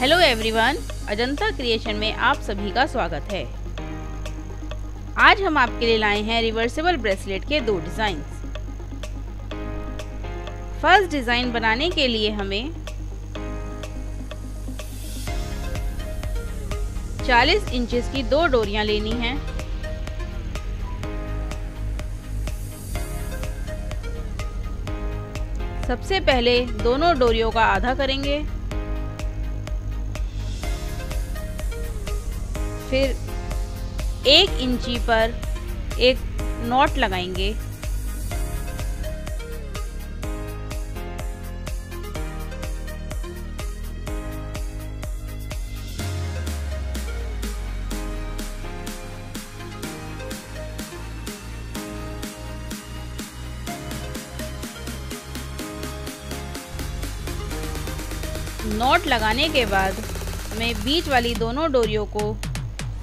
Hello everyone Ajanta creation में आप सभी का स्वागत है। आज हम आपके लिए लाए हैं रिवर्सिबल ब्रेसलेट के दो डिज़ाइन फ़र्स्ट डिज़ाइन बनाने के लिए हमें 40 इंचेस की दो डोरियाँ लेनी हैं। सबसे पहले दोनों डोरियों का आधा करेंगे। फिर एक इंची पर एक नॉट लगाएँगे। नॉट लगाने के बाद हमें बीच वाली दोनों डोरियों को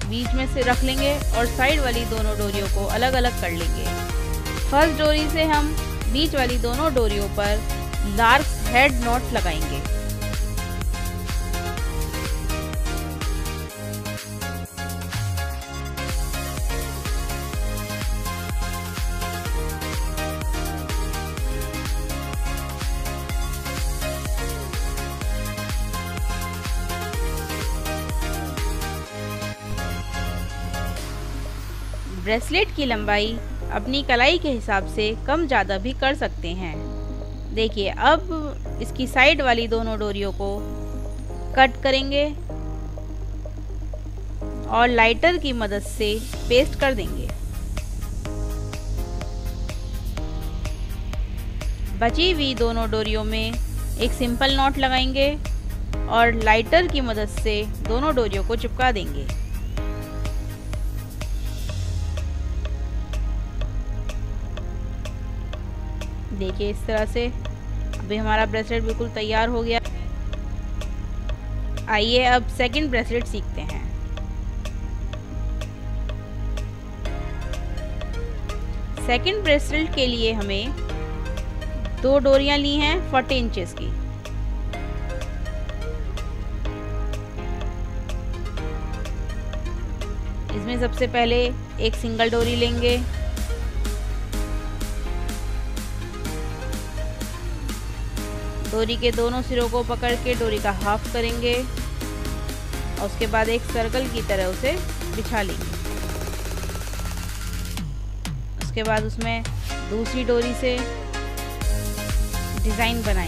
बीच में से रख लेंगे और साइड वाली दोनों डोरियों को अलग अलग कर लेंगे। फ़र्स्ट डोरी से हम बीच वाली दोनों डोरियों पर लार्क हेड नॉट लगाएँगे। ब्रेसलेट की लंबाई अपनी कलाई के हिसाब से कम ज़्यादा भी कर सकते हैं। देखिए, अब इसकी साइड वाली दोनों डोरियों को कट करेंगे और लाइटर की मदद से पेस्ट कर देंगे। बची हुई दोनों डोरियों में एक सिंपल नॉट लगाएँगे और लाइटर की मदद से दोनों डोरियों को चिपका देंगे। देखिए, इस तरह से अभी हमारा ब्रेसलेट बिल्कुल तैयार हो गया। आइए अब सेकंड ब्रेसलेट सीखते हैं। सेकंड ब्रेसलेट के लिए हमें दो डोरियाँ ली हैं फोर्टी इंचेस की। इसमें सबसे पहले एक सिंगल डोरी लेंगे। डोरी के दोनों सिरों को पकड़ के डोरी का हाफ़ करेंगे और उसके बाद एक सर्कल की तरह उसे बिछा लेंगे। उसके बाद उसमें दूसरी डोरी से डिज़ाइन बनाएँगे।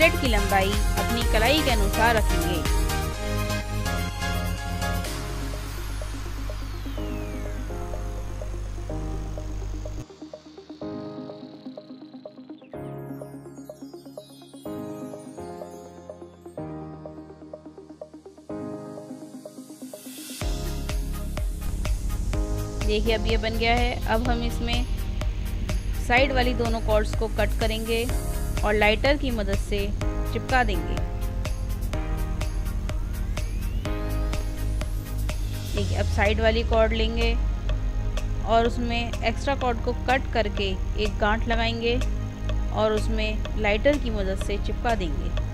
ब्रेसलेट की लंबाई अपनी कलाई के अनुसार रखेंगे। देखिए अब ये बन गया है। अब हम इसमें साइड वाली दोनों कॉर्ड्स को कट करेंगे। और लाइटर की मदद से चिपका देंगे। देखिए, अब साइड वाली कॉर्ड लेंगे और उसमें एक्स्ट्रा कॉर्ड को कट करके एक गांठ लगाएँगे और उसमें लाइटर की मदद से चिपका देंगे।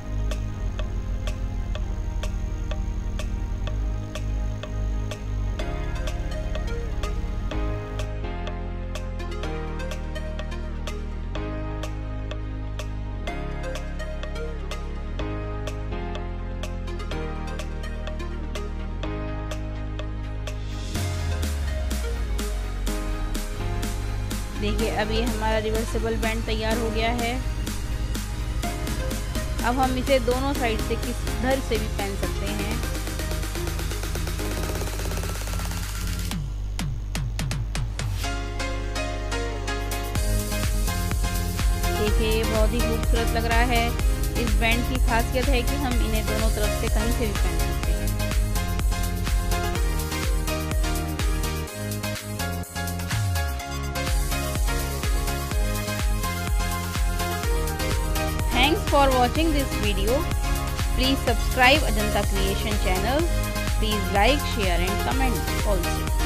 देखिए ये हमारा रिवर्सिबल बैंड तैयार हो गया है। अब हम इसे दोनों साइड से किस धर से भी पहन सकते हैं। देखिए बहुत ही खूबसूरत लग रहा है। इस बैंड की खासियत है कि हम इन्हें दोनों तरफ़ से कहीं से भी पहन For watching this video. Please subscribe Ajanta Creation channel. Please like, share and comment also.